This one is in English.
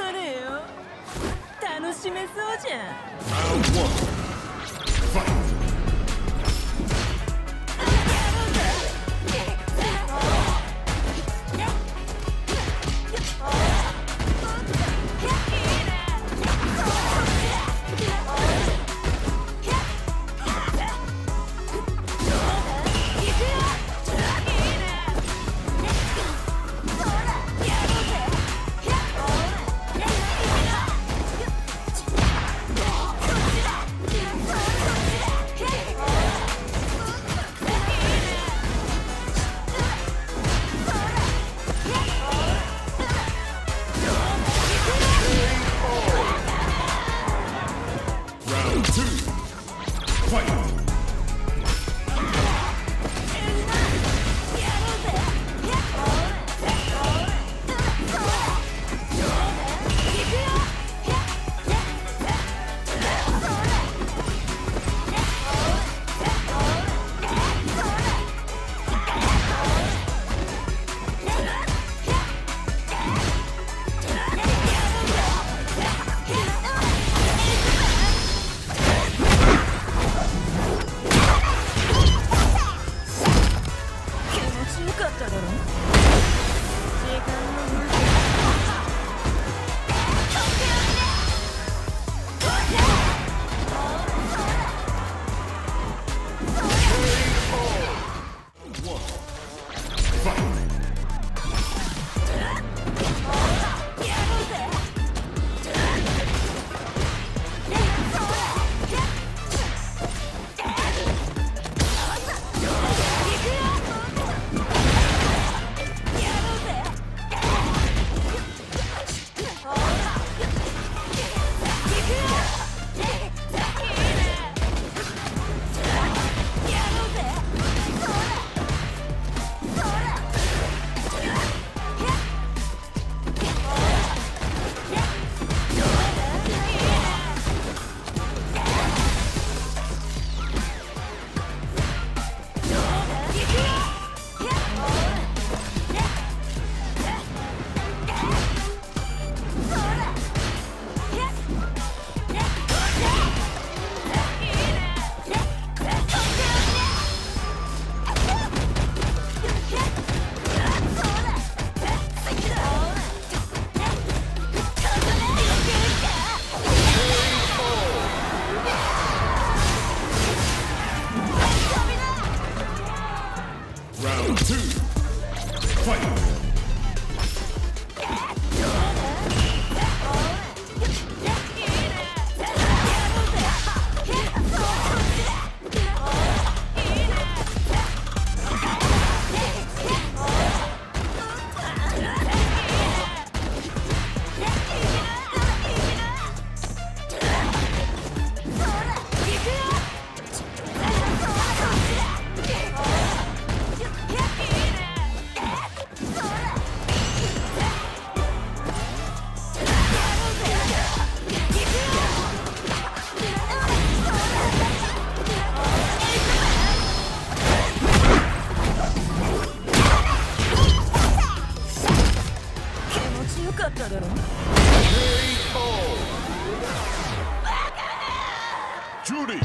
されよ？楽しめそうじゃん。Round Fight. K.O. Judy,